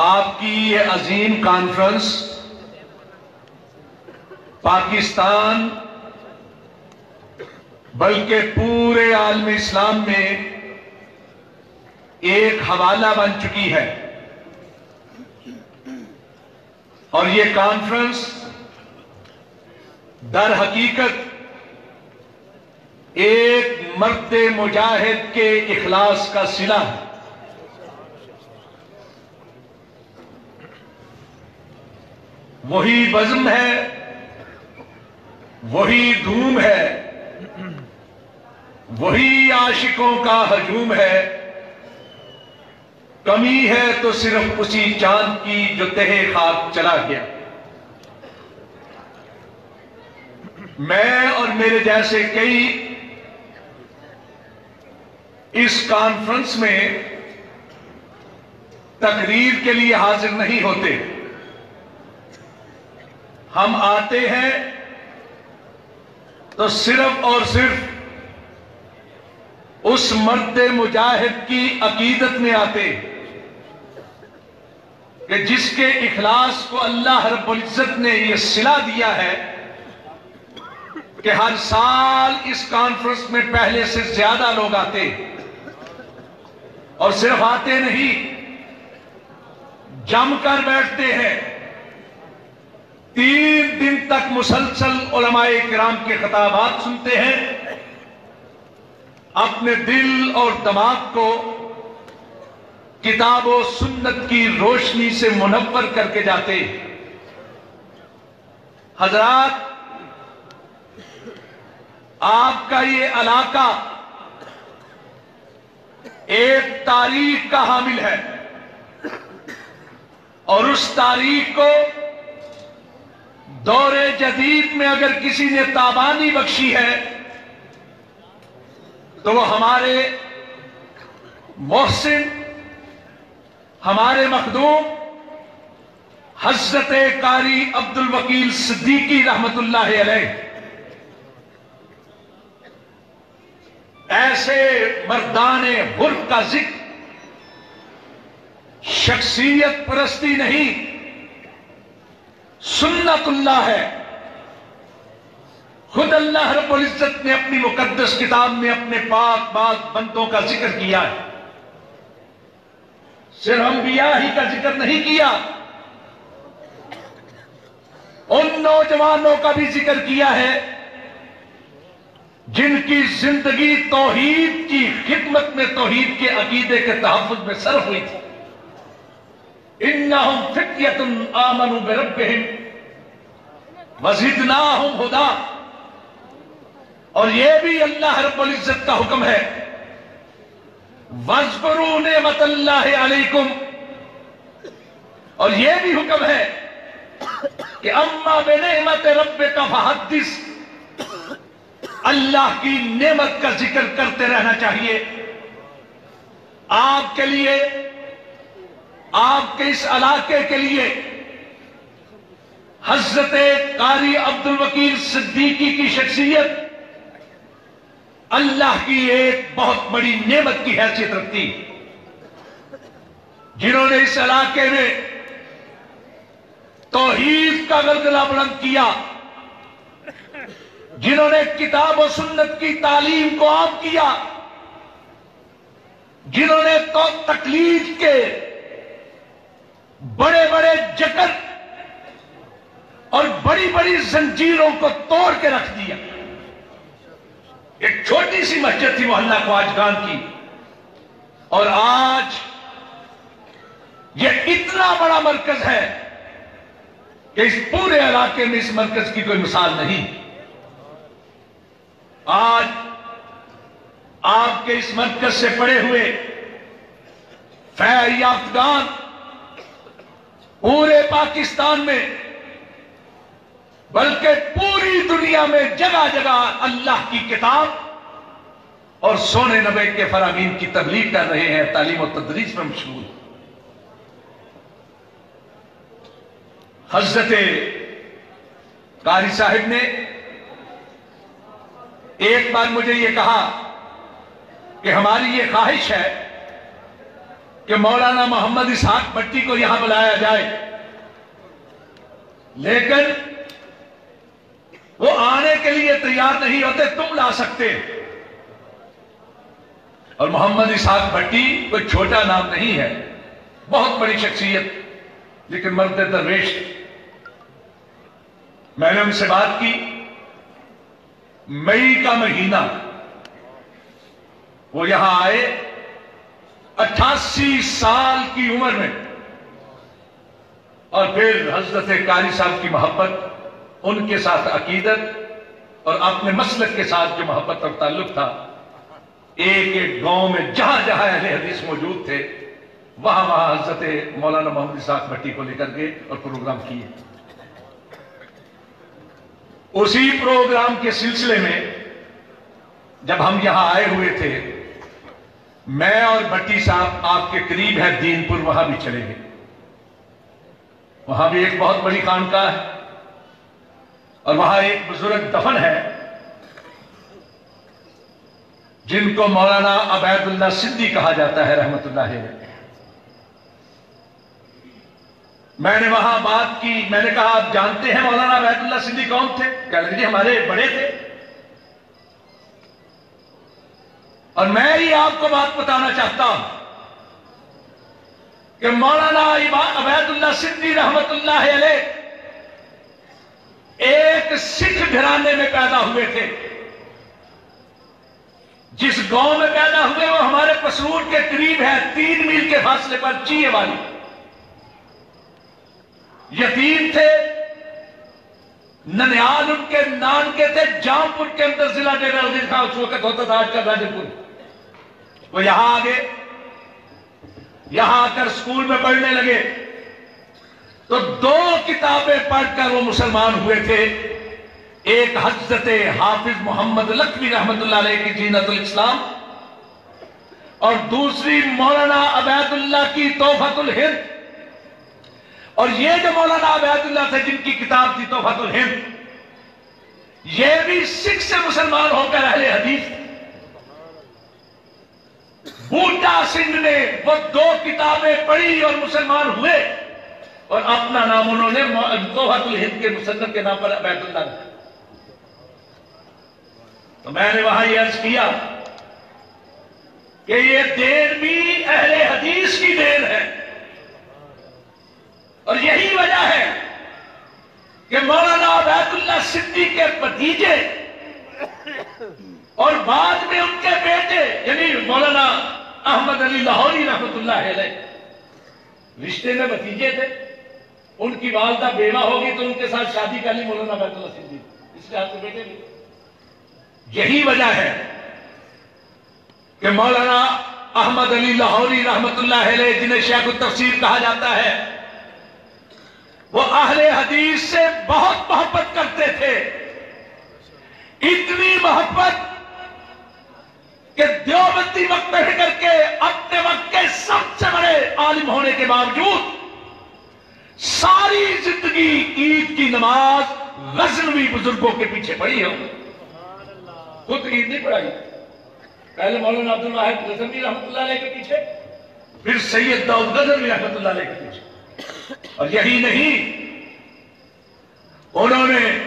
آپ کی یہ عظیم کانفرنس پاکستان، بلکہ پورے عالم اسلام میں ایک حوالہ بن چکی ہے۔ اور یہ کانفرنس در حقیقت ایک مرد مجاہد کے اخلاص کا سلا ہے۔ وہی بزم ہے، وہی دھوم ہے، وہی عاشقوں کا ہجوم ہے۔ کمی ہے تو صرف اسی چاند کی جو تہے خاک چلا گیا۔ میں اور میرے جیسے کئی اس کانفرنس میں تقریر کے لیے حاضر نہیں ہوتے۔ ہم آتے ہیں تو صرف اور صرف اس مرد مجاہد کی عقیدت میں آتے کہ جس کے اخلاص کو اللہ رب العزت نے یہ صلح دیا ہے کہ ہر سال اس کانفرنس میں پہلے سے زیادہ لوگ آتے اور صرف آتے نہیں، جم کر بیٹھتے ہیں۔ تین دن تک مسلسل علماء کرام کے خطابات سنتے ہیں۔ اپنے دل اور دماغ کو کتاب و سنت کی روشنی سے منور کر کے جاتے حضرات، آپ کا یہ علاقہ ایک تاریخ کا حامل ہے۔ اور اس تاریخ کو دور جدید میں اگر کسی نے تابانی بخشی ہے، تو وہ ہمارے محسن، ہمارے مخدوم حضرت کاری عبد الوکیل صدیقی رحمت اللہ علیہ۔ ایسے مردان حرف کا ذکر شخصیت پرستی نہیں سنت اللہ ہے۔ خود اللہ رب العزت نے اپنی مقدس کتاب میں اپنے پاک پاک بندوں کا ذکر کیا ہے۔ صرف انبیاء ہی کا ذکر نہیں کیا۔ ان نوجوانوں کا بھی ذکر کیا ہے۔ جن کی زندگی توحید کی خدمت میں توحید کے عقیدے کے تحفظ میں صرف ہوئی تھی۔ انہم فتیت آمنوا بربہم۔ وزدناہم ہدا اور یہ بھی اللہ رب العزت کا حکم ہے۔ وَذْكُرُوا نِعْمَةَ اللَّهِ عَلَيْكُمْ۔ اور یہ بھی حکم ہے کہ اما بنعمت رب کا فحدث۔ اللہ کی نعمت کا ذکر کرتے رہنا چاہیے۔ آپ کے لیے، آپ کے اس علاقے کے لیے حضرت قاری عبد الوکیل صدیقی کی شخصیت اللہ کی ایک بہت بڑی نعمت کی حیثیت رکھتی۔ جنہوں نے اس علاقے میں توحید کا گلگلہ بلند کیا، جنہوں نے کتاب و سنت کی تعلیم کو عام کیا، جنہوں نے تو تکلیف کے بڑے بڑے جکر اور بڑی بڑی زنجیروں کو توڑ کے رکھ دیا۔ ایک چھوٹی سی مسجد تھی محلہ خواجگان کی۔ اور آج یہ اتنا بڑا مرکز ہے کہ اس پورے علاقے میں اس مرکز کی کوئی مثال نہیں۔ آج آپ کے اس مرکز سے پڑے ہوئے فیر یافتگان پورے پاکستان میں بلکہ پوری دنیا میں جگہ جگہ اللہ کی کتاب اور سونے نبے کے فرامین کی تبلیغ کر رہے ہیں، تعلیم و تدریس میں مشغول۔ حضرت قاری صاحب نے ایک بار مجھے یہ کہا کہ ہماری یہ خواہش ہے کہ مولانا محمد اسحاق بٹی کو یہاں بلایا جائے، لیکن وہ آنے کے لیے تیار نہیں ہوتے، تم لا سکتے۔ اور محمد اسحاق بٹی کوئی چھوٹا نام نہیں ہے، بہت بڑی شخصیت، لیکن مرد درویش۔ میں نے ان سے بات کی، مئی کا مہینہ۔ وہ یہاں آئے اٹھاسی سال کی عمر میں۔ اور پھر حضرت قاری صاحب کی محبت۔ ان کے ساتھ عقیدت اور اپنے مسلک کے ساتھ جو محبت اور تعلق تھا، ایک ایک گاؤں میں جہاں جہاں اہل حدیث موجود تھے، وہاں وہاں حضرت مولانا محمد اسحاق بھٹی کو لے کر گئے اور پروگرام کیے۔ اسی پروگرام کے سلسلے میں جب ہم یہاں آئے ہوئے تھے، میں اور بٹی صاحب آپ کے قریب ہے دین پور، وہاں بھی چلے گئے۔ وہاں بھی ایک بہت بڑی خانقاہ ہے۔ اور وہاں ایک بزرگ دفن ہے، جن کو مولانا عبید اللہ سندھی کہا جاتا ہے، رحمت اللہ میں نے وہاں بات کی، میں نے کہا، آپ جانتے ہیں مولانا عبید اللہ سندھی کون تھے؟ کہہ لگے جی ہمارے بڑے تھے۔ اور میں ہی آپ کو بات بتانا چاہتا ہوں کہ مولانا عبید اللہ سندھی، رحمت اللہ علیہ ایک سکھ گھرانے میں پیدا ہوئے تھے۔ جس گاؤں میں پیدا ہوئے، وہ ہمارے پسرور کے قریب ہے، تین میل کے فاصلے پر چیئے والی۔ یتیم تھے، ننیال ان کے نان کے تھے جام پور کے اندر ضلع ڈیرا تھا، اس وقت ہوتا تھا، آج کل پور۔ وہ یہاں آگے، یہاں آ کر سکول میں پڑھنے لگے۔ تو دو کتابیں پڑھ کر وہ مسلمان ہوئے تھے۔ ایک حضرت حافظ محمد لکھوی رحمت اللہ علیہ کی جینت الاسلام اور دوسری مولانا عبید اللہ کی توفت الہند۔ اور یہ جو مولانا عبید اللہ تھے جن کی کتاب تھی توفت الہند، یہ بھی سکھ سے مسلمان ہو کر اہل حدیث۔ بوٹا سنگھ نے وہ دو کتابیں پڑھی اور مسلمان ہوئے۔ اور اپنا نام انہوں نے توفت الہند کے مسلم کے نام پر عبید اللہ رکھا۔ تو میں نے وہاں یہ عرض کیا کہ یہ دین بھی اہل حدیث کی دین ہے۔ اور یہی وجہ ہے کہ مولانا عبید اللہ صدی کے بتیجے اور بعد میں ان کے بیٹے یعنی مولانا احمد علی لاہوری رحمت اللہ علیہ، رشتے میں بتیجے تھے۔ ان کی والدہ بیوہ ہوگی تو ان کے ساتھ شادی کر لی مولانا عبید اللہ صدی اس کے ہاتھ سے بیٹے بھی۔ یہی وجہ ہے کہ مولانا احمد علی لاہوری رحمت اللہ علیہ، جنہیں شیخ التفسیر کہا جاتا ہے، وہ اہل حدیث سے بہت محبت کرتے تھے۔ اتنی محبت کہ دیوبندی وقت بیٹھ کر کے اپنے وقت کے سب سے بڑے عالم ہونے کے باوجود ساری زندگی عید کی نماز غزنوی بزرگوں کے پیچھے پڑی ہے۔ خود عید نہیں پڑھائی۔ پہلے مولانا عبد الواحد غزنوی رحمت اللہ علیہ کے پیچھے، پھر سید داؤد غزنوی رحمت اللہ علیہ کے پیچھے۔ اور یہی نہیں، انہوں نے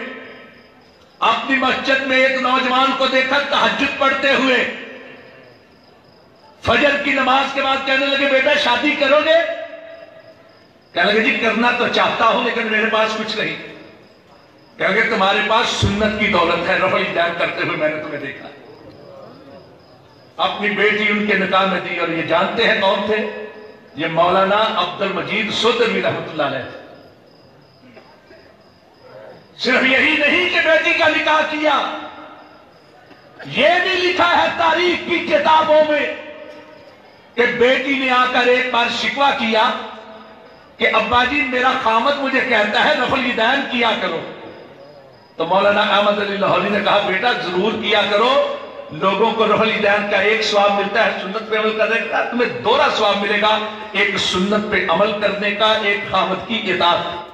اپنی مسجد میں ایک نوجوان کو دیکھا تحجد پڑھتے ہوئے۔ فجر کی نماز کے بعد کہنے لگے، بیٹا شادی کرو گے؟ کہنے لگے جی کرنا تو چاہتا ہوں لیکن میرے پاس کچھ نہیں۔ کہ تمہارے پاس سنت کی دولت ہے، رفع جان کرتے ہوئے میں نے تمہیں دیکھا۔ اپنی بیٹی ان کے نکاح میں دی اور یہ جانتے ہیں کون تھے؟ یہ مولانا عبد المجید سودروی رحمت اللہ علیہ۔ صرف یہی نہیں کہ بیٹی کا نکاح کیا، یہ بھی لکھا ہے تاریخ کی کتابوں میں کہ بیٹی نے آ کر ایک بار شکوا کیا۔ کہ ابا جی میرا خامت مجھے کہتا ہے، نفل دین کیا کرو۔ تو مولانا احمد علی لاہوری نے کہا، بیٹا، ضرور کیا کرو۔ لوگوں کو رفل دین کا ایک سواب ملتا ہے، سنت پہ عمل کرنے کا، تمہیں دورہ سواب ملے گا۔ ایک سنت پہ عمل کرنے کا، ایک خامد کی اطاعت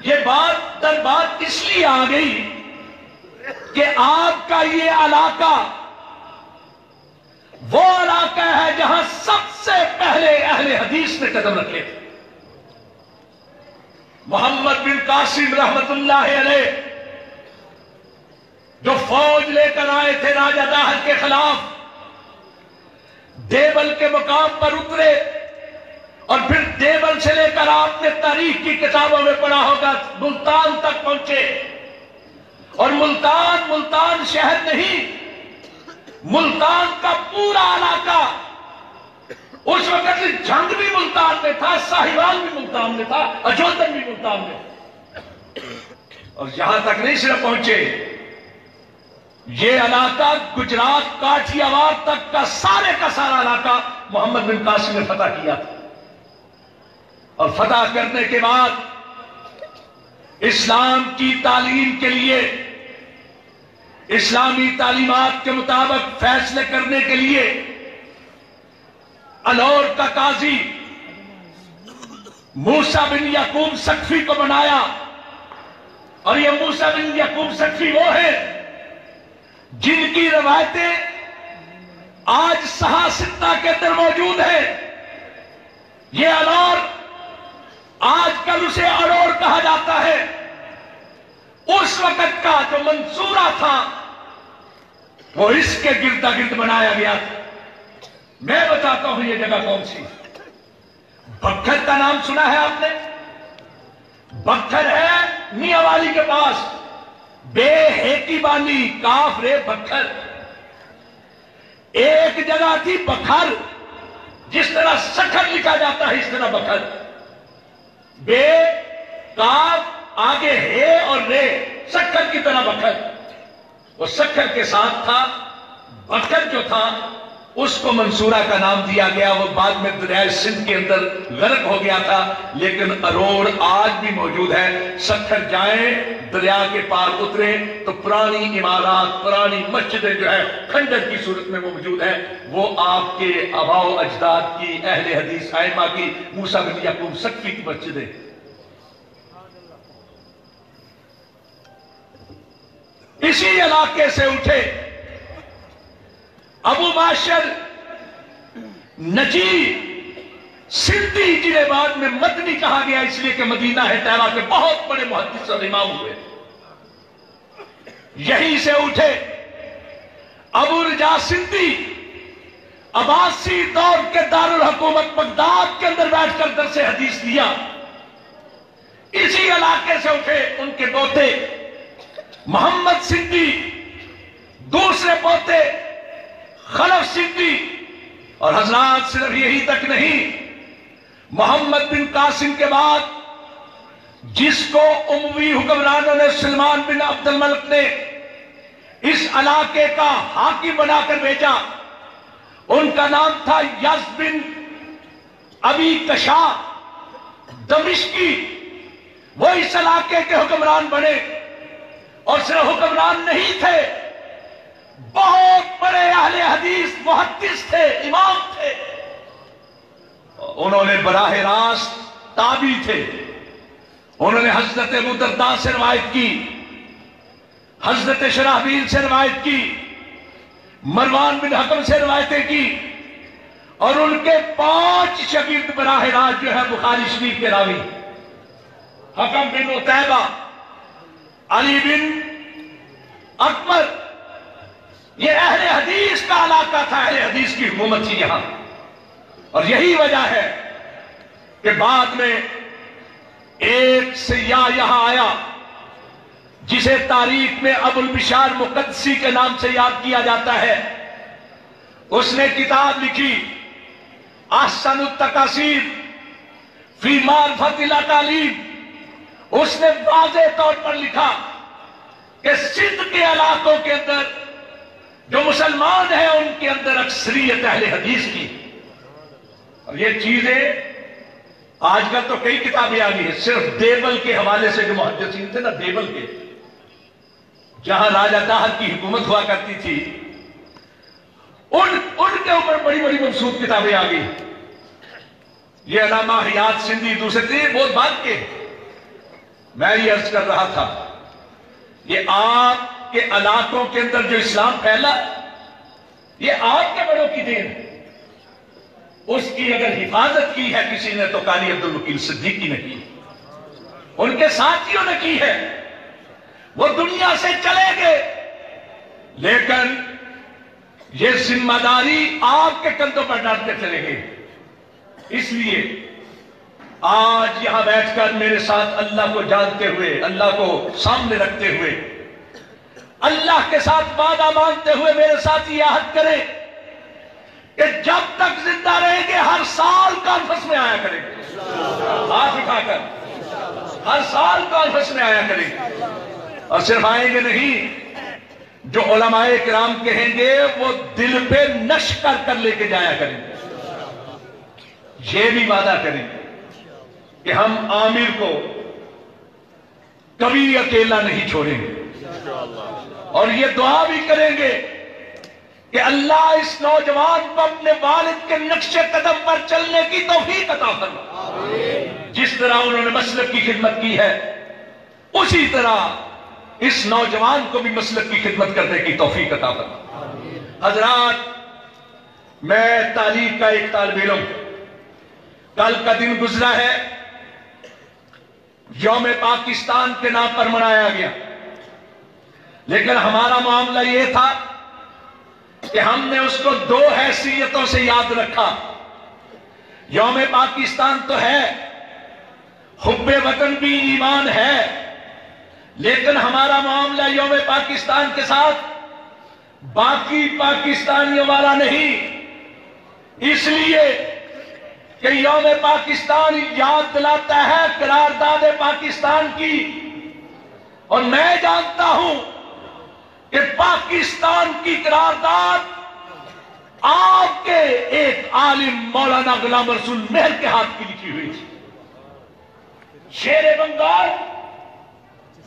یہ بات در بات اس لیے آ گئی کہ آپ کا یہ علاقہ وہ علاقہ ہے جہاں سب سے پہلے اہل حدیث نے قدم رکھے۔ تھے محمد بن قاسم رحمت اللہ علیہ، جو فوج لے کر آئے تھے راجہ داہر کے خلاف دیبل کے مقام پر اترے، اور پھر دیبل سے لے کر آپ نے تاریخ کی کتابوں میں پڑھا ہوگا، ملتان تک پہنچے۔ اور ملتان ملتان شہر نہیں ملتان کا پورا علاقہ اس وقت جنگ بھی ملتان میں تھا ساہیوال بھی ملتان میں تھا اجودن بھی ملتان میں اور یہاں تک نہیں صرف پہنچے، یہ علاقہ گجرات، کاٹھیاوار تک کا سارے کا سارا علاقہ محمد بن قاسم نے فتح کیا۔ تھا اور فتح کرنے کے بعد اسلام کی تعلیم کے لیے اسلامی تعلیمات کے مطابق فیصلے کرنے کے لیے الور کا قاضی موسا بن یعقوب سکفی کو بنایا۔ اور یہ موسا بن یعقوب سکفی وہ ہے جن کی روایتیں آج سہا ستہ کے اندر موجود ہے یہ الور آج کل اسے الور کہا جاتا ہے۔ اس وقت کا جو منصورہ تھا، وہ اس کے گردا گرد بنایا گیا تھا۔ میں بتاتا ہوں یہ جگہ کون سی۔ بکھر کا نام سنا ہے آپ نے؟ بکھر ہے میاں والی کے پاس۔ بے ہیتی بانی، کاف رے بکھر۔ ایک جگہ تھی بکھر، جس طرح سکھر لکھا جاتا ہے، اس طرح بکھر۔ بے، کاف آگے ہے اور رے سکھر کی طرح بکھر۔ وہ سکھر کے ساتھ تھا، بکھر جو تھا، اس کو منصورہ کا نام دیا گیا۔ وہ بعد میں دریائے سندھ کے اندر غرق ہو گیا تھا، لیکن اروڑ آج بھی موجود ہے۔ سکھر جائیں، دریا کے پار اترے، تو پرانی عمارات، پرانی مسجدیں جو ہے، کھنڈر کی صورت میں موجود ہیں۔ وہ آپ کے اباؤ اجداد کی، اہل حدیث آئمہ کی، موسیٰ بن یعقوب سکفی کی مسجدیں۔ اسی علاقے سے اٹھے۔ ابو باشر نجی سندھی جنہیں بعد میں مدنی کہا گیا، اس لیے کہ مدینہ ہے تیرا کے بہت بڑے محدث اور امام ہوئے۔ یہیں سے اٹھے۔ ابو رجا سندھی عباسی دور کے دارالحکومت بغداد کے اندر بیٹھ کر درس حدیث دیا اسی علاقے سے اٹھے، ان کے پوتے محمد سندھی، دوسرے پوتے خلف سندھی، اور حضرات صرف یہی تک نہیں، محمد بن قاسم کے بعد جس کو اموی حکمرانوں نے سلمان بن عبد الملک نے اس علاقے کا حاکم بنا کر بھیجا، ان کا نام تھا یز بن ابی کشا، دمشقی، وہ اس علاقے کے حکمران بنے۔ اور صرف حکمران نہیں تھے، بہت بڑے اہل حدیث، محدث تھے، امام تھے۔ انہوں نے براہ راست تابی تھے۔ انہوں نے حضرت مدردہ سے روایت کی، حضرت شرحبیل سے روایت کی، مروان بن حکم سے روایتیں کی۔ اور ان کے پانچ شگرد براہ راست جو ہے، بخاری شریف کے راوی۔ حکم بن اتیبہ علی بن اکبر، یہ اہل حدیث کا علاقہ تھا، اہل حدیث کی حکومت تھی یہاں۔ اور یہی وجہ ہے کہ بعد میں ایک سیاح یہاں آیا، جسے تاریخ میں ابو البشار مقدسی کے نام سے یاد کیا جاتا ہے۔ اس نے کتاب لکھی آسن التقاصیر فی معرفت تعلیم اس نے واضح طور پر لکھا کہ سندھ کے علاقوں کے اندر جو مسلمان ہیں، ان کے اندر اکثریت اہل حدیث کی۔ اور یہ چیزیں آج کل تو کئی کتابیں آ گئی ہیں، صرف دیبل کے حوالے سے جو محدثین تھے نا دیبل کے، جہاں راجہ داہر کی حکومت ہوا کرتی تھی، ان ان کے اوپر بڑی بڑی منصوب کتابیں آ گئی۔ یہ علامہ حیات سندھی دوسرے تھے بہت بات کے میں یہ عرض کر رہا تھا، یہ آپ کے علاقوں کے اندر جو اسلام پھیلا، یہ آپ کے بڑوں کی دین ہے اس کی اگر حفاظت کی ہے کسی نے تو کالی عبد الوکیل صدیقی نے کی، ان کے ساتھیوں نے کی ہے، وہ دنیا سے چلے گئے۔ لیکن یہ ذمہ داری آپ کے کندھوں پر ڈالتے چلے گئے۔ اس لیے آج یہاں بیٹھ کر میرے ساتھ اللہ کو جانتے ہوئے، اللہ کو سامنے رکھتے ہوئے، اللہ کے ساتھ وعدہ مانتے ہوئے میرے ساتھ یہ عہد کریں کہ جب تک زندہ رہیں گے، ہر سال کانفرنس میں آیا کریں گے۔ ہاتھ اٹھا کر، ہر سال کانفرنس میں آیا کریں گے۔ اور صرف آئیں گے نہیں، جو علماء کرام کہیں گے، وہ دل پہ نش کر کر لے کے جایا کریں گے۔ یہ بھی وعدہ کریں گے۔ کہ ہم عامر کو کبھی اکیلا نہیں چھوڑیں گے۔ اور یہ دعا بھی کریں گے کہ اللہ اس نوجوان کو اپنے والد کے نقش قدم پر چلنے کی توفیق عطا فرما۔ جس طرح انہوں نے مسلک کی خدمت کی ہے، اسی طرح اس نوجوان کو بھی مسلک کی خدمت کرنے کی توفیق عطا فرما۔ حضرات، میں تعلیم کا ایک طالب علم کل کا دن گزرا ہے۔ یوم پاکستان کے نام پر منایا گیا۔ لیکن ہمارا معاملہ یہ تھا کہ ہم نے اس کو دو حیثیتوں سے یاد رکھا۔ یوم پاکستان تو ہے، حب وطن بھی ایمان ہے، لیکن ہمارا معاملہ یوم پاکستان کے ساتھ باقی پاکستانیوں والا نہیں۔ اس لیے کہ یوم پاکستان یاد دلاتا ہے قرارداد پاکستان کی۔ اور میں جانتا ہوں کہ پاکستان کی قرارداد آپ کے ایک عالم مولانا غلام رسول مہر کے ہاتھ کی لکھی ہوئی تھی۔ شیر بنگال،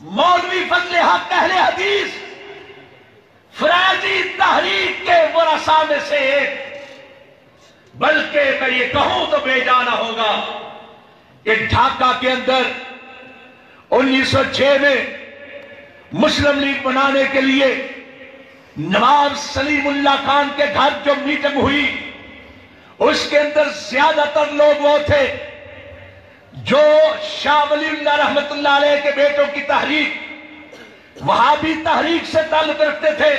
مولوی فضل حق اہل حدیث فرازی تحریک کے ورثہ میں سے ایک بلکہ میں یہ کہوں تو بے جانا ہوگا کہ ڈھاکہ کے اندر انیس سو چھ میں مسلم لیگ بنانے کے لیے نواب سلیم اللہ خان کے گھر جو میٹنگ ہوئی، اس کے اندر زیادہ تر لوگ وہ تھے جو شاہ ولی اللہ رحمت اللہ علیہ کے بیٹوں کی تحریک وہاں بھی تحریک سے تعلق رکھتے تھے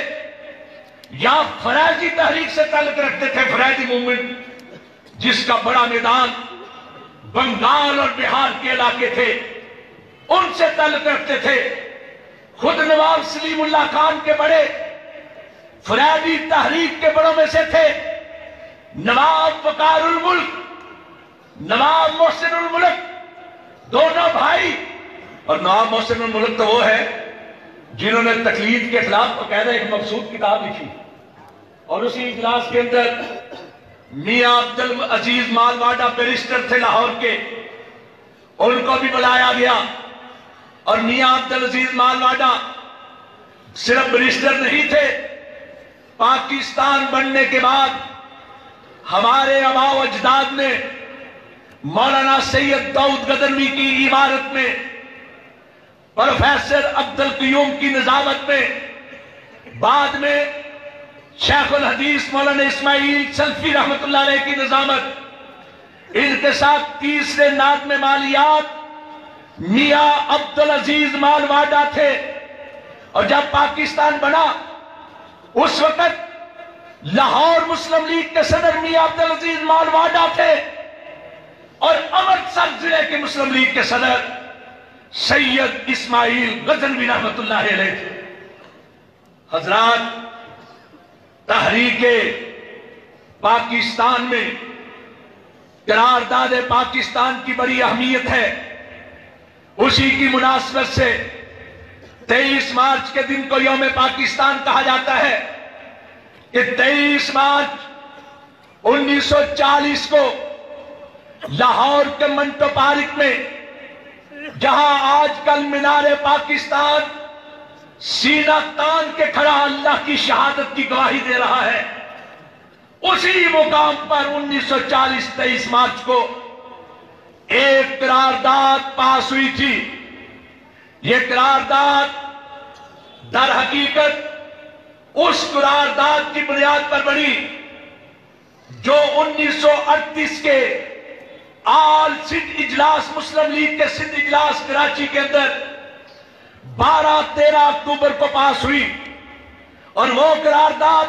یا فرائضی تحریک سے تعلق رکھتے تھے فرائضی مومنٹ۔ جس کا بڑا میدان بنگال اور بہار کے علاقے تھے، ان سے تعلق رکھتے تھے۔ خود نواب سلیم اللہ خان کے بڑے فرادی تحریک کے بڑوں میں سے تھے۔ نواب وقار الملک، نواب محسن الملک، دونوں بھائی۔ اور نواب محسن الملک تو وہ ہے جنہوں نے تقلید کے خلاف باقاعدہ ایک مقصود کتاب لکھی۔ اور اسی اجلاس کے اندر میاں عبد العزیز مالواڈا بیرسٹر تھے لاہور کے۔ ان کو بھی بلایا گیا۔ اور میاں عبد العزیز مالواڈا صرف برسٹر نہیں تھے، پاکستان بننے کے بعد ہمارے ابا و اجداد نے مولانا سید دعود گدنوی کی عمارت میں، پروفیسر عبد القیوم کی نظامت میں، بعد میں شیخ الحدیث مولانا اسماعیل سلفی رحمت اللہ علیہ کی نظامت ان کے ساتھ تیسرے ناد میں مالیات، میاں عبدالعزیز مالواڈا تھے۔ اور جب پاکستان بنا، اس وقت لاہور مسلم لیگ کے صدر میاں عبدالعزیز مالواڈا تھے۔ اور امرتسر ضلع کے مسلم لیگ کے صدر سید اسماعیل غزنوی رحمت اللہ علیہ تھے۔ حضرات تحریک پاکستان میں، قرارداد پاکستان کی بڑی اہمیت ہے۔ اسی کی مناسبت سے تیئیس مارچ کے دن کو یوم پاکستان کہا جاتا ہے کہ تیئیس مارچ انیس سو چالیس کو لاہور کے منٹو پارک میں، جہاں آج کل مینار پاکستان سینہ تان کے کھڑا اللہ کی شہادت کی گواہی دے رہا ہے۔ اسی مقام پر انیس سو چالیس تیئیس مارچ کو ایک قرارداد پاس ہوئی تھی۔ یہ قرارداد در حقیقت اس قرارداد کی بنیاد پر بڑی جو انیس سو اڑتیس کے آل سندھ اجلاس، مسلم لیگ کے سندھ اجلاس، کراچی کے اندر بارہ تیرہ اکتوبر کو پاس ہوئی اور وہ قرارداد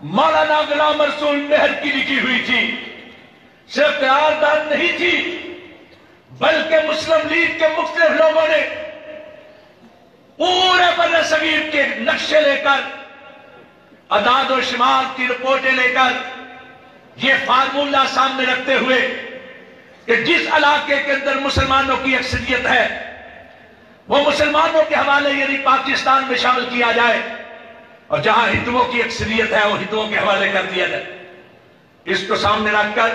مولانا غلام رسول مہر کی لکھی ہوئی تھی۔ صرف قرارداد نہیں تھی، بلکہ مسلم لیگ کے مختلف لوگوں نے پورے بر صغیر کے نقشے لے کر اداد و شمال کی رپورٹیں لے کر یہ فارمولہ سامنے رکھتے ہوئے کہ جس علاقے کے اندر مسلمانوں کی اکثریت ہے وہ مسلمانوں کے حوالے یعنی پاکستان میں شامل کیا جائے۔ اور جہاں ہندوؤں کی اکثریت ہے، وہ ہندوؤں کے حوالے کر دیا جائے۔ اس کو سامنے رکھ کر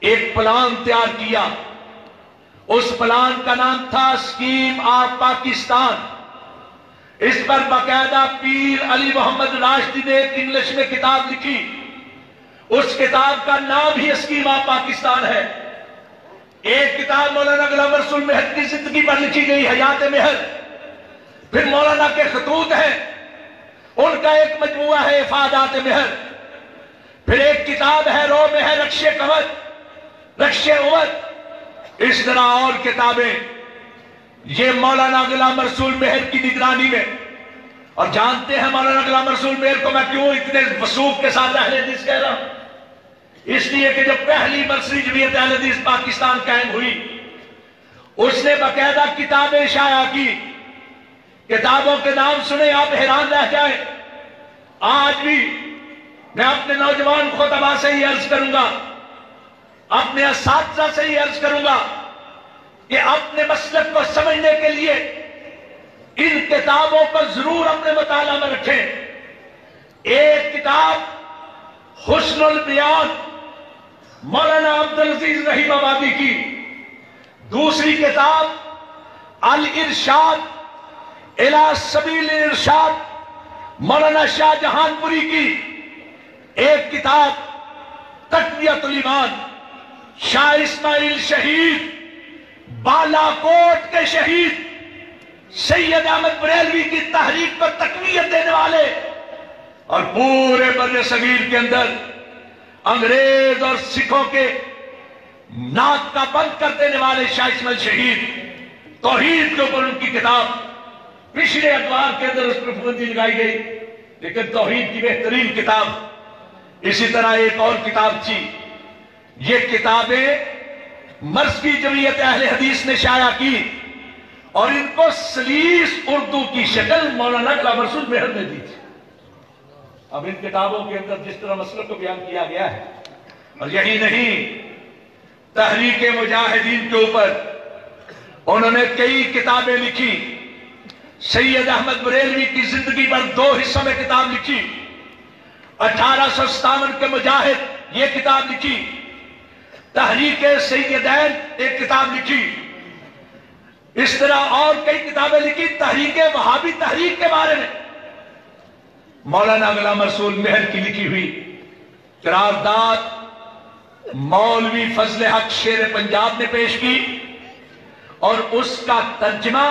ایک پلان تیار کیا۔ اس پلان کا نام تھا سکیم آف پاکستان۔ اس پر باقاعدہ پیر علی محمد راشدی نے ایک انگلش میں کتاب لکھی۔ اس کتاب کا نام ہی سکیم آف پاکستان ہے۔ ایک کتاب مولانا غلام رسول مہر کی زندگی پر لکھی گئی حیات مہر۔ پھر مولانا کے خطوط ہیں۔ ان کا ایک مجموعہ ہے افادات مہر۔ پھر ایک کتاب ہے رو میں ہے رکش کمر رکش عمر۔ اس طرح اور کتابیں۔ یہ مولانا غلام رسول مہر کی نگرانی میں۔ اور جانتے ہیں مولانا غلام رسول مہر کو میں کیوں اتنے وسوخ کے ساتھ اہل حدیث کہہ رہا ہوں اس لیے کہ جب پہلی برسری جمعیت اہل حدیث پاکستان قائم ہوئی، اس نے باقاعدہ کتابیں شائع کی کتابوں کے نام سنے، آپ حیران رہ جائیں۔ آج بھی میں اپنے نوجوان خطبہ سے ہی عرض کروں گا، اپنے اساتذہ سے ہی عرض کروں گا کہ اپنے مسلک کو سمجھنے کے لیے ان کتابوں پر ضرور اپنے مطالعہ میں رکھیں۔ ایک کتاب حسن البیان مولانا عبدالعزیز رحیم آبادی کی دوسری کتاب الارشاد الى سبیل ارشاد مولانا شاہ جہان پوری کی ایک کتاب تقویت الایمان، شاہ اسماعیل شہید بالا کوٹ کے شہید، سید احمد بریلوی کی تحریک پر تقویت دینے والے اور پورے بر صغیر کے اندر انگریز اور سکھوں کے ناک کا بند کر دینے والے شاہ اسماعیل شہید، توحید کے اوپر ان کی کتاب پچھلے ادوار کے اندر اس پر پابندی لگائی گئی، لیکن توحید کی بہترین کتاب اسی طرح ایک اور کتاب تھی۔ یہ کتابیں مرض کی جمعیت اہل حدیث نے شائع کی اور ان کو سلیس اردو کی شکل مولانا غلام رسول مہر نے دی تھی۔ اب ان کتابوں کے اندر جس طرح مسئلہ کو بیان کیا گیا ہے، اور یہی نہیں، تحریک مجاہدین کے اوپر انہوں نے کئی کتابیں لکھی۔ سید احمد بریلوی کی زندگی پر دو حصوں میں کتاب لکھی۔ اٹھارہ سو ستاون کے مجاہد یہ کتاب لکھی۔ تحریک سیدین ایک کتاب لکھی۔ اس طرح اور کئی کتابیں لکھی۔ تحریک وہابی تحریک کے بارے میں۔ مولانا غلام رسول مہر کی لکھی ہوئی قرارداد مولوی فضل حق شیر پنجاب نے پیش کی اور اس کا ترجمہ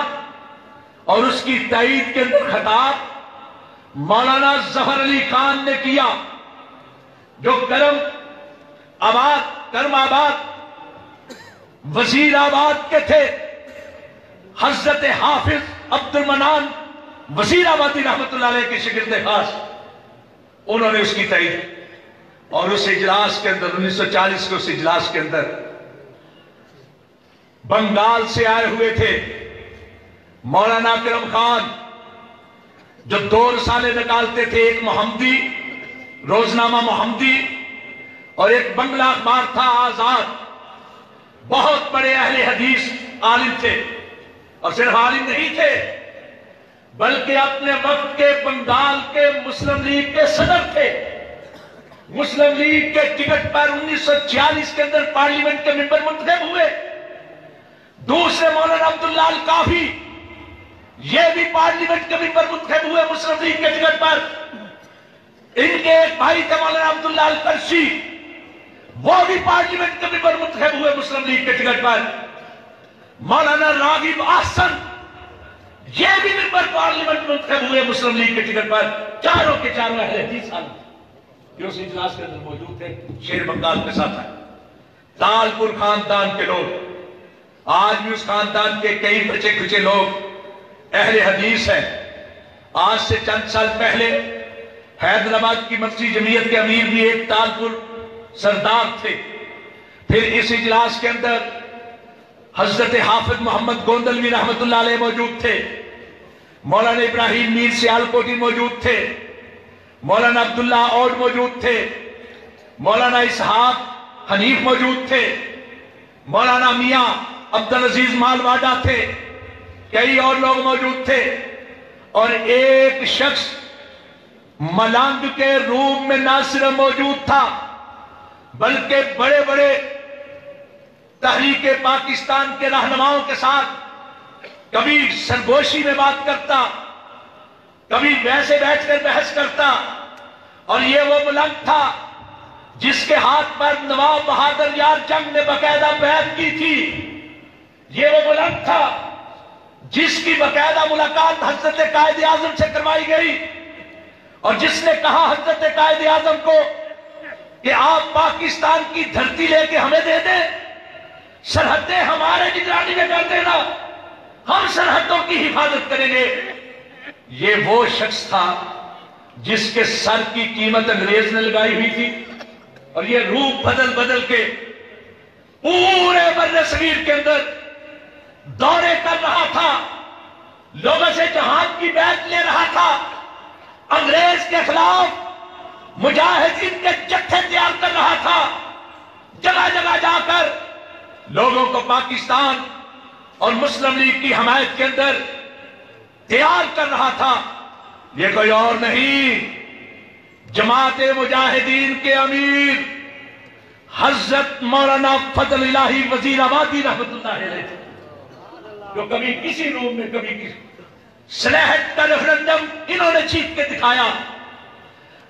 اور اس کی تائید کے اندر خطاب مولانا ظفر علی خان نے کیا، جو کرم آباد کرم آباد، وزیر آباد کے تھے، حضرت حافظ عبد المنان وزیر آبادی رحمت اللہ علیہ کے شکرد خاص، انہوں نے اس کی تعید اور اس اجلاس کے اندر، انیس سو چالیس کے اس اجلاس کے اندر بنگال سے آئے ہوئے تھے مولانا کرم خان، جو دو رسالے نکالتے تھے، ایک محمدی، روزنامہ محمدی، اور ایک بنگلہ اخبار تھا، آزاد۔ بہت بڑے اہل حدیث عالم تھے، اور صرف عالم نہیں تھے بلکہ اپنے وقت کے بنگال کے مسلم لیگ کے صدر تھے۔ مسلم لیگ کے ٹکٹ پر انیس سو چالیس کے اندر پارلیمنٹ کے ممبر منتخب ہوئے۔ دوسرے مولانا عبداللہ القافی یہ بھی پارلیمنٹ کے ممبر منتخب ہوئے مسلم لیگ کے ٹکٹ پر۔ ان کے ایک بھائی تھے مولانا عبداللہ القرشی وہ بھی پارلیمنٹ کے ممبر منتخب ہوئے مسلم لیگ کے ٹکٹ پر۔ مولانا راغب آسن یہ بھی ممبر پارلیمنٹ منتخب ہوئے مسلم لیگ کے ٹکٹ پر؟ چاروں کے چاروں اہل حدیث سال جو اس اجلاس کے اندر موجود تھے، شیر بنگال کے ساتھ آئے۔ تال پور خاندان کے لوگ، آج بھی اس خاندان کے کئی بچے کھچے لوگ اہل حدیث ہیں۔ آج سے چند سال پہلے حیدرآباد کی مسجد جمعیت کے امیر بھی ایک تال پور سردار تھے۔ پھر اس اجلاس کے اندر حضرت حافظ محمد گوندلوی رحمت اللہ علیہ موجود تھے۔ مولانا ابراہیم میر سیال کوٹی موجود تھے۔ مولانا عبداللہ اور موجود تھے۔ مولانا اسحاق حنیف موجود تھے۔ مولانا میاں عبدالعزیز مالواڈا تھے۔ کئی اور لوگ موجود تھے۔ اور ایک شخص ملانگ کے روم میں نہ صرف موجود تھا، بلکہ بڑے بڑے تحریک پاکستان کے رہنماؤں کے ساتھ، کبھی سرگوشی میں بات کرتا، کبھی ویسے بیٹھ کر بحث کرتا، اور یہ وہ ملنگ تھا جس کے ہاتھ پر نواب بہادر یار جنگ نے باقاعدہ بیعت کی تھی۔ یہ وہ ملنگ تھا جس کی باقاعدہ ملاقات حضرت قائد اعظم سے کروائی گئی اور جس نے کہا حضرت قائد اعظم کو کہ آپ پاکستان کی دھرتی لے کے ہمیں دے دیں۔ سرحدیں ہمارے نگرانی میں کر دینا۔ ہم سرحدوں کی حفاظت کریں گے۔ یہ وہ شخص تھا جس کے سر کی قیمت انگریز نے لگائی ہوئی تھی اور یہ روپ بدل بدل کے پورے بر صغیر کے اندر دورے کر رہا تھا۔ لوگوں سے جہاد کی بیعت لے رہا تھا۔ انگریز کے خلاف مجاہدین کے جتھے تیار کر رہا تھا جگہ جگہ جا کر لوگوں کو پاکستان اور مسلم لیگ کی حمایت کے اندر تیار کر رہا تھا۔ یہ کوئی اور نہیں۔ جماعت مجاہدین کے امیر حضرت مولانا فضل الہی وزیر آبادی رحمت اللہ علیہ، جو کبھی کسی روم میں، کبھی کسی۔ کا ریفرنڈم انہوں نے چیت کے دکھایا۔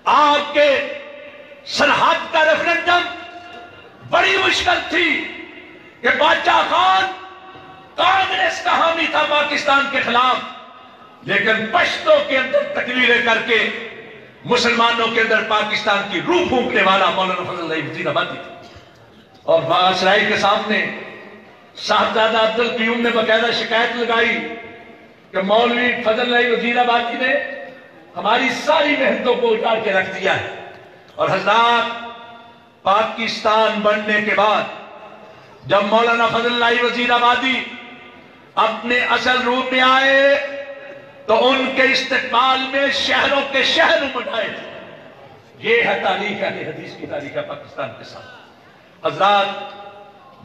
آپ کے سرحد کا ریفرنڈم بڑی مشکل تھی۔ کہ بادشاہ خان کانگریس کا حامی تھا پاکستان کے خلاف، لیکن پشتوں کے اندر تقریریں کر کے مسلمانوں کے اندر پاکستان کی روح پھونکنے والا مولانا فضل اللہ وزیر آبادی تھا اور باسرائی کے سامنے صاحبزادہ عبد القیوم نے باقاعدہ شکایت لگائی کہ مولوی فضل اللہ وزیر آبادی نے ہماری ساری محنتوں کو اٹھا کے رکھ دیا ہے اور حضرات، پاکستان بننے کے بعد جب مولانا فضل اللہ وزیر آبادی اپنے اصل روپ میں آئے تو ان کے استقبال میں شہروں کے شہر اٹھائے تھے یہ ہے تاریخ ہے حدیث کی تاریخ ہے پاکستان کے ساتھ۔ حضرات،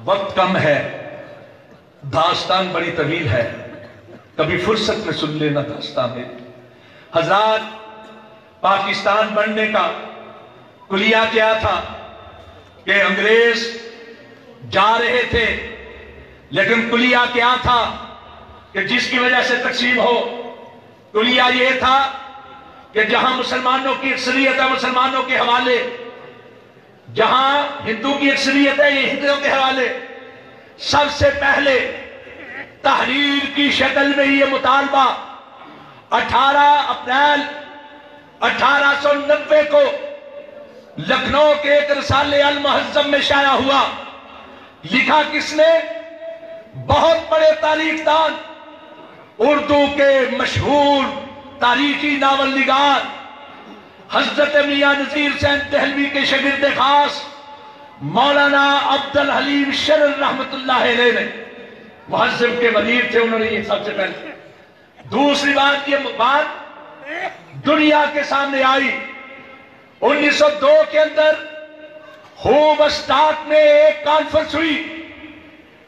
وقت کم ہے۔ داستان بڑی طویل ہے۔ کبھی فرصت میں سن لینا داستان میں۔ حضرات، پاکستان بننے کا کلیہ کیا تھا کہ انگریز جا رہے تھے۔ لیکن کلیہ کیا تھا کہ جس کی وجہ سے تقسیم ہو؟ کلیہ یہ تھا کہ جہاں مسلمانوں کی اکثریت ہے، مسلمانوں کے حوالے۔ جہاں ہندو کی اکثریت ہے، یہ ہندوؤں کے حوالے۔ سب سے پہلے تحریر کی شکل میں یہ مطالبہ۔ اٹھارہ اپریل اٹھارہ سو نبے کو لکھنؤ کے ایک رسالے المحزم میں شائع ہوا۔ لکھا کس نے؟ بہت بڑے تاریخ دان اردو کے مشہور تاریخی ناول نگار حضرت میاں نظیر سین دہلوی کے شگرد خاص، مولانا عبد الحلیم شرر رحمت اللہ علیہ نے۔ محذب کے مدیر تھے، انہوں نے یہ سب سے پہلے۔ دوسری بات یہ بات، دنیا کے سامنے آئی۔ انیس سو دو کے اندر ہوم اسٹاک میں ایک کانفرنس ہوئی۔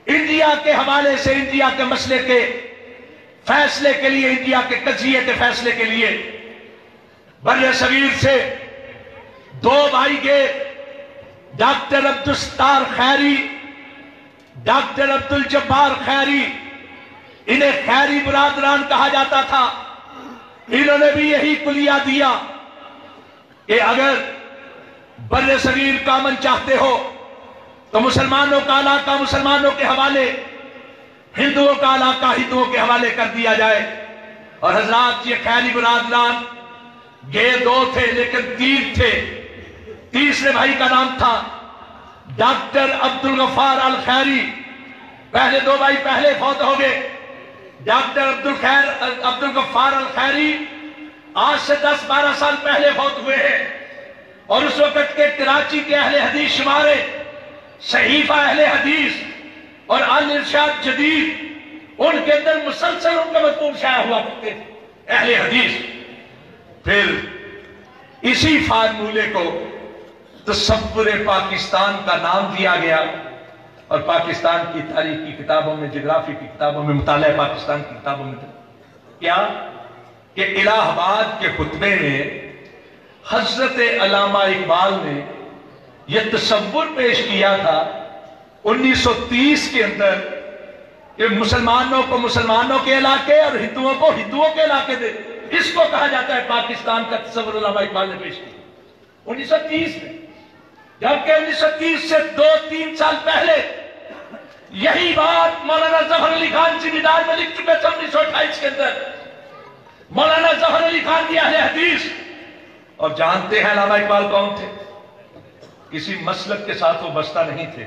انڈیا کے حوالے سے، انڈیا کے مسئلے کے فیصلے کے لیے، انڈیا کے قضیے کے فیصلے کے لیے۔ بر صغیر سے دو بھائی گئے، ڈاکٹر عبدالستار خیری، ڈاکٹر عبد الجبار خیری۔ انہیں خیری برادران کہا جاتا تھا۔ انہوں نے بھی یہی کلیہ دیا کہ اگر بر صغیر کا من چاہتے ہو، تو مسلمانوں کا علاقہ مسلمانوں کے حوالے، ہندوؤں کا علاقہ ہندوؤں کے حوالے کر دیا جائے۔ اور حضرات، یہ خیری برادران گئے، دو تھے لیکن تین تھے۔ تیسرے بھائی کا نام تھا ڈاکٹر عبد الغفار الخیری۔ پہلے دو بھائی پہلے فوت ہو گئے۔ ڈاکٹر عبد الخیر عبد الغفار الخیری آج سے دس بارہ سال پہلے فوت ہوئے ہیں۔ اور اس وقت کے کراچی کے اہل حدیث شمارے صحیفہ اہل حدیث اور ارشاد جدید، ان کے اندر مسلسل ان کا مضمون شائع ہوا کرتے تھے، اہل حدیث۔ پھر اسی فارمولے کو تصور پاکستان کا نام دیا گیا اور پاکستان کی تاریخ کی کتابوں میں، جغرافی کی کتابوں میں، مطالعہ پاکستان کی کتابوں میں۔ کیا؟ کہ الہ آباد کے خطبے میں حضرت علامہ اقبال نے یہ تصور پیش کیا تھا انیس سو تیس کے اندر کہ مسلمانوں کو مسلمانوں کے علاقے اور ہندوؤں کو ہندوؤں کے علاقے دے۔ اس کو کہا جاتا ہے پاکستان کا تصور علامہ اقبال نے پیش کیا۔ انیس سو تیس میں۔ جبکہ انیس سو تیس سے دو تین سال پہلے یہی بات مولانا ظفر علی خان ذمہ میں لکھ چکے تھے انیس سو اٹھائیس کے اندر۔ مولانا ظفر علی خان کی اہل حدیث اور جانتے ہیں علامہ اقبال کون تھے؟ کسی مسلک کے ساتھ وہ بستہ نہیں تھے۔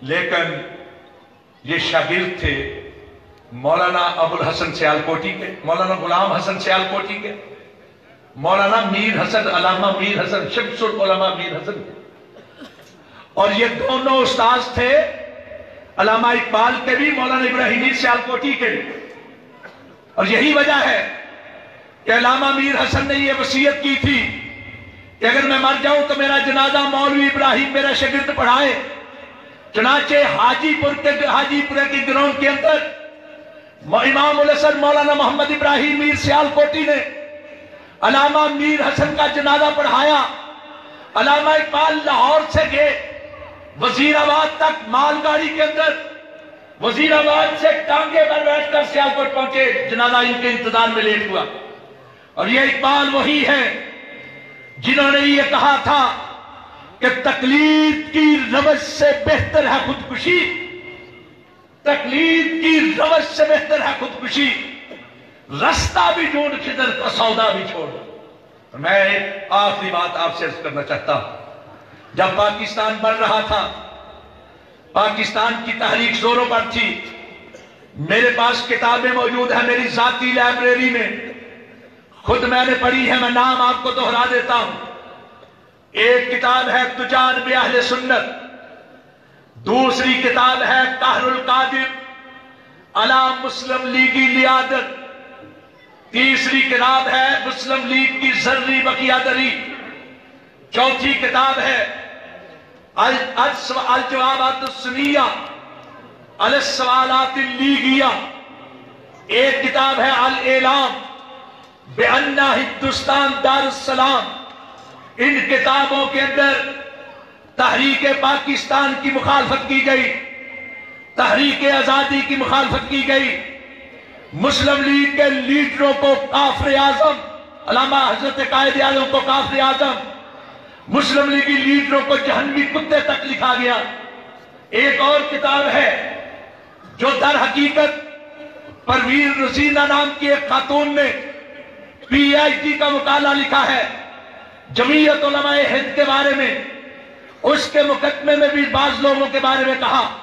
لیکن یہ شاگرد تھے مولانا ابو الحسن سیال کوٹی کے، مولانا غلام حسن سیال کوٹی کے، مولانا میر حسن، علامہ میر حسن شمس العلماء میر حسن اور یہ دونوں استاذ تھے علامہ اقبال کے بھی، مولانا ابراہیمی سیال کوٹی کے بھی۔ اور یہی وجہ ہے کہ علامہ میر حسن نے یہ وسیعت کی تھی کہ اگر میں مر جاؤں تو میرا جنازہ مولوی ابراہیم میرا شگرد پڑھائے چنانچہ حاجی پور کے حاجی پور کے گراؤنڈ کے اندر امام الحسن مولانا محمد ابراہیم میر سیال کوٹی نے علامہ میر حسن کا جنازہ پڑھایا۔ علامہ اقبال لاہور سے گئے۔ وزیر آباد تک مال گاڑی کے اندر وزیر آباد سے ٹانگے پر بیٹھ کر سیال کوٹ پہنچے۔ جنازہ ان کے انتظار میں لیٹ ہوا۔ اور یہ اقبال وہی ہے جنہوں نے یہ کہا تھا کہ تقلید کی روش سے بہتر ہے خودکشی۔ تقلید کی روش سے بہتر ہے خودکشی۔ رستہ بھی ڈھونڈ، کدھر کا سودا بھی چھوڑ۔ میں ایک آخری بات آپ سے کرنا چاہتا ہوں۔ جب پاکستان بڑھ رہا تھا، پاکستان کی تحریک زوروں پر تھی۔ میرے پاس کتابیں موجود ہیں میری ذاتی لائبریری میں۔ خود میں نے پڑھی ہے، میں نام آپ کو دہرا دیتا ہوں۔ ایک کتاب ہے تجان بے اہل سنت، دوسری کتاب ہے قہر القادر علام مسلم لیگی لیادت تیسری کتاب ہے مسلم لیگ کی ذری بقیادری چوتھی کتاب ہے الجوابات السنیہ السوالات اللیگیہ۔ ایک کتاب ہے الاعلام۔ بے ہندوستان دار السلام ان کتابوں کے اندر تحریک پاکستان کی مخالفت کی گئی، تحریک آزادی کی مخالفت کی گئی، مسلم لیگ کے لیڈروں کو کافر اعظم، علامہ حضرت قائد اعظم کو کافر اعظم، مسلم لیگی لیڈروں کو جہنوی کتے تک لکھا گیا۔ ایک اور کتاب ہے جو در حقیقت پرویر رسینہ نام کی ایک خاتون نے پی ایچ ڈی کا مقالہ لکھا ہے جمعیت علماء ہند کے بارے میں۔ اس کے مقدمے میں بھی بعض لوگوں کے بارے میں کہا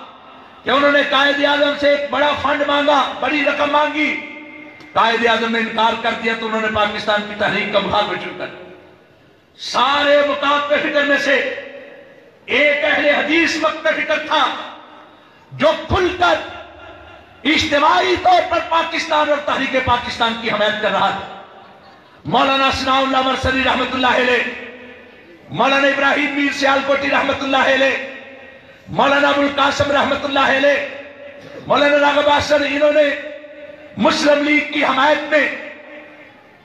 کہ انہوں نے قائد اعظم سے ایک بڑا فنڈ مانگا، بڑی رقم مانگی۔ قائد اعظم نے انکار کر دیا تو انہوں نے پاکستان کی تحریک کا مخالفت شروع کر سارے مقام پہ فکر میں سے ایک اہل حدیث وقت پہ فکر تھا جو کھل کر اجتماعی طور پر پاکستان اور تحریک پاکستان کی حمایت کر رہا تھا۔ مولانا سنا اللہ مرسلی رحمت اللہ علیہ، مولانا ابراہیم میر سیال کوٹی رحمت اللہ علیہ، مولانا ابو القاسم رحمت اللہ علیہ، مولانا راغب آسر انہوں نے مسلم لیگ کی حمایت میں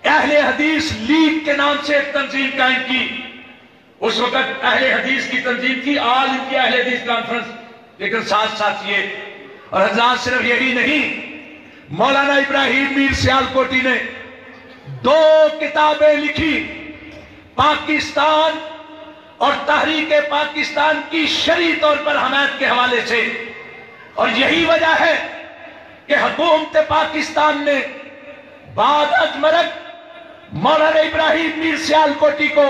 اہل حدیث لیگ کے نام سے ایک تنظیم قائم کی۔ اس وقت اہل حدیث کی تنظیم تھی آل ان کی اہل حدیث کانفرنس لیکن ساتھ ساتھ یہ، اور حضرات صرف یہی نہیں، مولانا ابراہیم میر سیال کوٹی نے دو کتابیں لکھی پاکستان اور تحریک پاکستان کی شریع طور پر حمایت کے حوالے سے۔ اور یہی وجہ ہے کہ حکومت پاکستان نے بعد مرک مولانا ابراہیم میر سیال کوٹی کو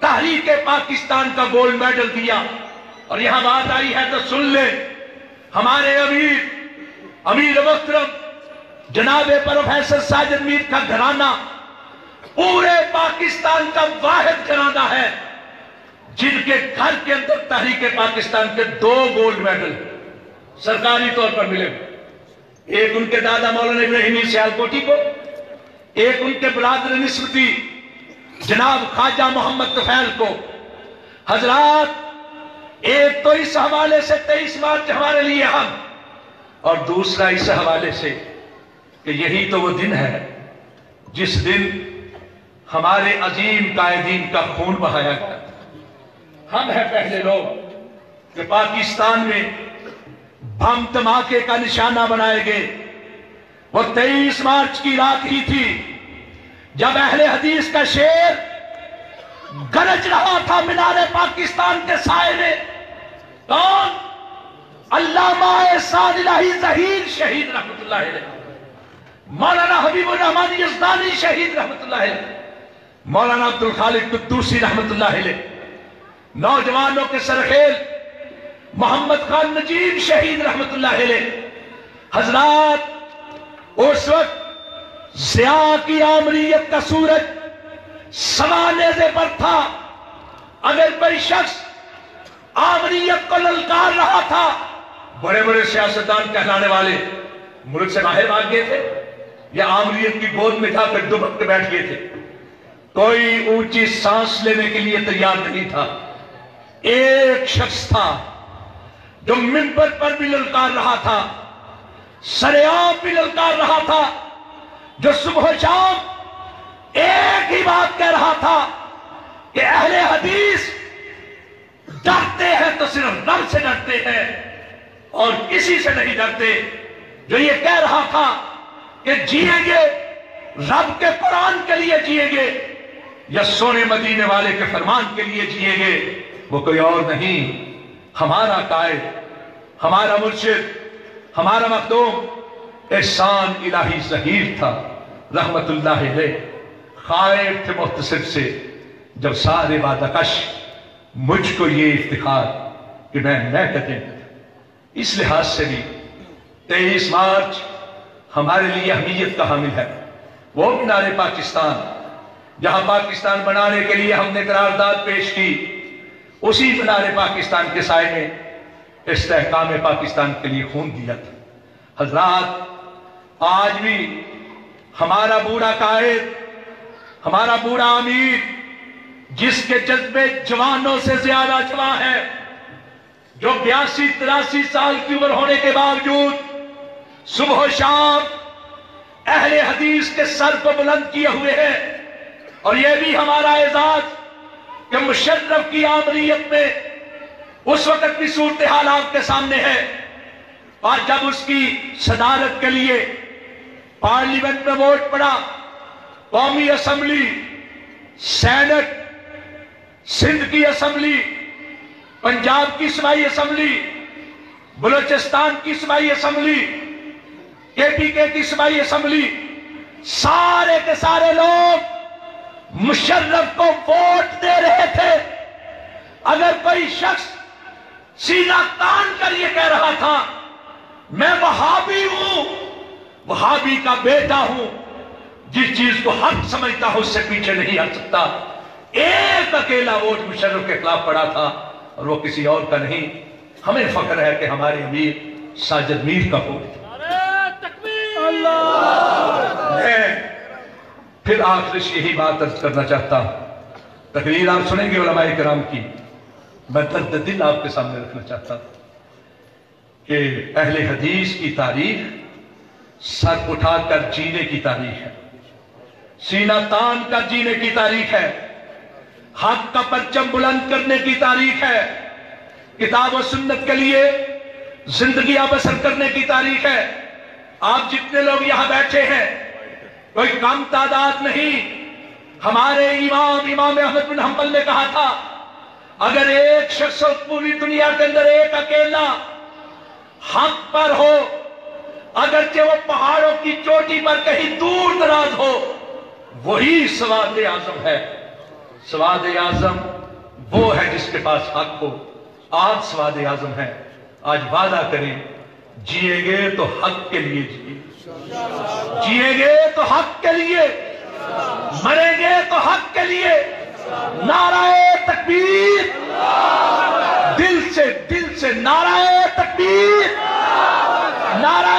تحریک پاکستان کا گولڈ میڈل دیا۔ اور یہاں بات آئی ہے تو سن لیں۔ ہمارے امیر امیر محترم جناب پروفیسر ساجد میر کا گھرانہ پورے پاکستان کا واحد گھرانہ ہے، جن کے گھر کے اندر تحریک پاکستان کے دو گولڈ میڈل سرکاری طور پر ملے۔ ایک ان کے دادا مولانا ابراہیمی سیال کوٹی کو، ایک ان کے برادر نسبتی جناب خواجہ محمد تفیل کو۔ حضرات، ایک تو اس حوالے سے تیئیس مارچ ہمارے لیے ہم اور دوسرا اس حوالے سے کہ یہی تو وہ دن ہے جس دن ہمارے عظیم قائدین کا خون بہایا گیا۔ ہم ہیں پہلے لوگ کہ پاکستان میں بم دھماکے کا نشانہ بنائے گئے۔ وہ تیئیس مارچ کی رات ہی تھی جب اہل حدیث کا شیر گرج رہا تھا مینار پاکستان کے سائے میں۔ کون؟ علامہ سعد الہی ظہیر شہید رحمت اللہ علیہ۔ مولانا حبیب الرحمن یزدانی شہید رحمت اللہ علیہ. مولانا عبد قدوسی رحمت اللہ علیہ. نوجوانوں کے سرخیل، محمد خان نجیب شہید رحمت اللہ علیہ. حضرات، اس وقت سیاہ کی آمریت کا سورج سوانیزے پر تھا. اگر کوئی شخص آمریت کو للکار رہا تھا، بڑے بڑے سیاستدان کہلانے والے ملک سے باہر آ گئے تھے. یا آمریت کی گود میں تھا پھر دبک کے بیٹھ گئے تھے۔ کوئی اونچی سانس لینے کے لیے تیار نہیں تھا۔ ایک شخص تھا جو ممبر پر بھی للکار رہا تھا سریام بھی للکار رہا تھا، جو صبح و شام ایک ہی بات کہہ رہا تھا کہ اہل حدیث ڈرتے ہیں تو صرف رب سے ڈرتے ہیں اور کسی سے نہیں ڈرتے۔ جو یہ کہہ رہا تھا کہ جیئیں گے، رب کے قرآن کے لیے جیئیں گے، یا سونے مدینے والے کے فرمان کے لیے جیئیں گے، وہ کوئی اور نہیں۔ ہمارا قائد، ہمارا مرشد، ہمارا مخدوم احسان الہی ظہیر تھا، رحمت اللہ علیہ۔ خائب تھے مختصر سے، جب سارے بادکش مجھ کو یہ افتخار کہ میں میں کہتے ہیں اس لحاظ سے بھی تیئیس مارچ ہمارے لیے اہمیت کا حامل ہے۔ وہ مینار پاکستان، جہاں پاکستان بنانے کے لیے ہم نے قرارداد پیش کی، اسی مینار پاکستان کے سائے میں استحکام پاکستان کے لیے خون دیا تھا۔ حضرات، آج بھی ہمارا بوڑھا قائد، ہمارا بوڑھا امیر، جس کے جذبے جوانوں سے زیادہ جوان ہے، جو بیاسی تراسی سال کی عمر ہونے کے باوجود صبح و شام اہل حدیث کے سر کو بلند کیے ہوئے ہیں۔ اور یہ بھی ہمارا اعزاز کہ مشرف کی آمریت میں اس وقت بھی صورتحال آپ کے سامنے ہے۔ اور جب اس کی صدارت کے لیے پارلیمنٹ میں ووٹ پڑا، قومی اسمبلی، سینٹ، سندھ کی اسمبلی، پنجاب کی سمائی اسمبلی، بلوچستان کی سمائی اسمبلی کے پی کے کی سمائی اسمبلی، سارے کے سارے لوگ مشرف کو ووٹ دے رہے تھے۔ اگر کوئی شخص سینہ تان کر یہ کہہ رہا تھا، میں وہابی ہوں، وہابی کا بیٹا ہوں، جس چیز کو حق سمجھتا ہوں، اس سے پیچھے نہیں ہٹ سکتا۔ ایک اکیلا ووٹ مشرف کے خلاف پڑا تھا اور وہ کسی اور کا نہیں۔ ہمیں فخر ہے کہ ہمارے امیر ساجد میر کا ووٹ میں پھر آخر یہی بات ارز کرنا چاہتا ہوں۔ تقریر آپ سنیں گے علماء کرام کی۔ میں درد دل آپ کے سامنے رکھنا چاہتا ہوں کہ اہل حدیث کی تاریخ سر اٹھا کر جینے کی تاریخ ہے۔ سینہ تان کر جینے کی تاریخ ہے۔ حق کا پرچم بلند کرنے کی تاریخ ہے۔ کتاب و سنت کے لیے زندگیاں بسر کرنے کی تاریخ ہے۔ آپ جتنے لوگ یہاں بیٹھے ہیں، کوئی کم تعداد نہیں۔ ہمارے امام امام احمد بن حنبل نے کہا تھا، اگر ایک شخص پوری دنیا کے اندر ایک اکیلا حق پر ہو، اگرچہ وہ پہاڑوں کی چوٹی پر کہیں دور دراز ہو، وہی سواد اعظم ہے۔ سواد اعظم وہ ہے جس کے پاس حق ہو۔ آج سواد اعظم ہے آج وعدہ کریں جیے گے تو حق کے لیے جیے جیے گے تو حق کے لیے مریں گے تو حق کے لیے نعرہ تکبیر دل سے دل سے نعرہ تکبیر نعرہ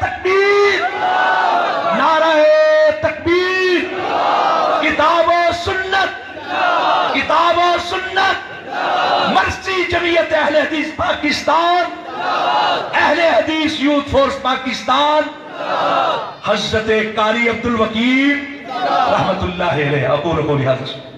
تکبیر نعرہ تکبیر کتاب و سنت کتاب و سنت مرسی جمعیت اہل حدیث پاکستان اہل حدیث یوتھ فورس پاکستان، حضرت قاری عبد الوکیل رحمت اللہ علیہ اقول قولی حضرت